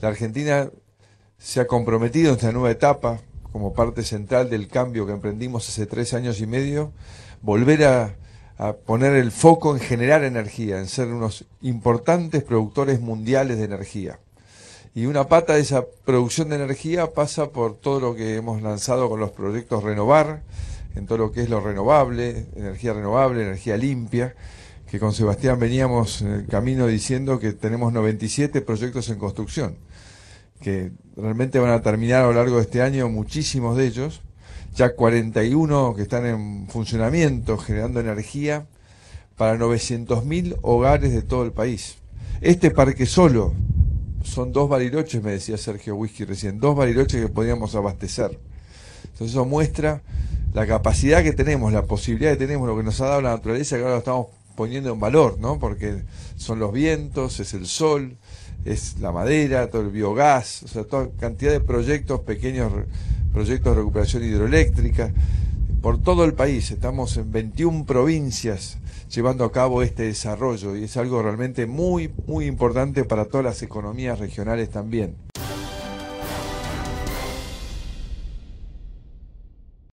La Argentina se ha comprometido en esta nueva etapa, como parte central del cambio que emprendimos hace tres años y medio, volver a, poner el foco en generar energía, en ser unos importantes productores mundiales de energía. Y una pata de esa producción de energía pasa por todo lo que hemos lanzado con los proyectos Renovar, en todo lo que es lo renovable, energía renovable, energía limpia, que con Sebastián veníamos en el camino diciendo que tenemos 97 proyectos en construcción, que realmente van a terminar a lo largo de este año muchísimos de ellos, ya 41 que están en funcionamiento, generando energía para 900.000 hogares de todo el país. Este parque solo son dos bariloches, me decía Sergio Whisky recién, dos bariloches que podíamos abastecer. Entonces eso muestra la capacidad que tenemos, la posibilidad que tenemos, lo que nos ha dado la naturaleza, que ahora lo estamos poniendo en valor, ¿no? Porque son los vientos, es el sol, es la madera, todo el biogás, o sea, toda cantidad de proyectos, pequeños proyectos de recuperación hidroeléctrica, por todo el país. Estamos en 21 provincias llevando a cabo este desarrollo y es algo realmente muy, muy importante para todas las economías regionales también.